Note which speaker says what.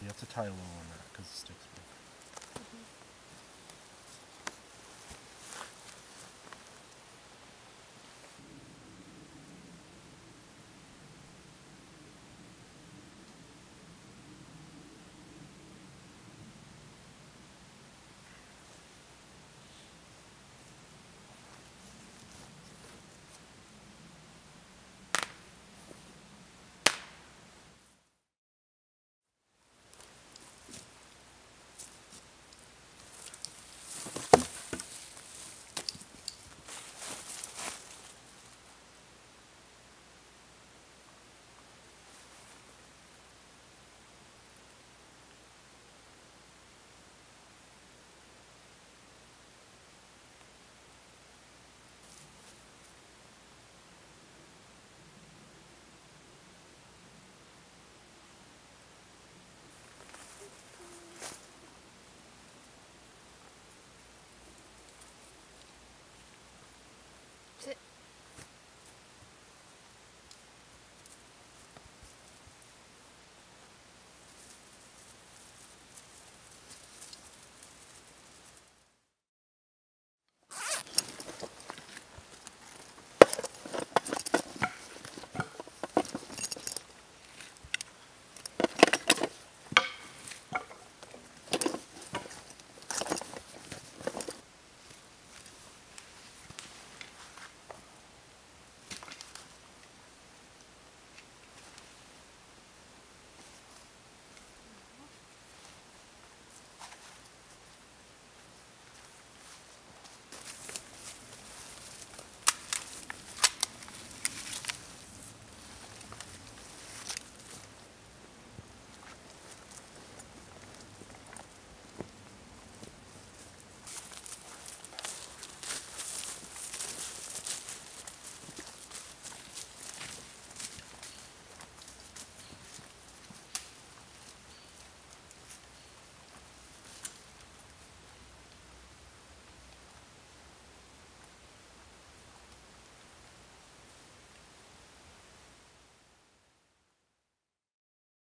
Speaker 1: You have to tie a little on that because it sticks.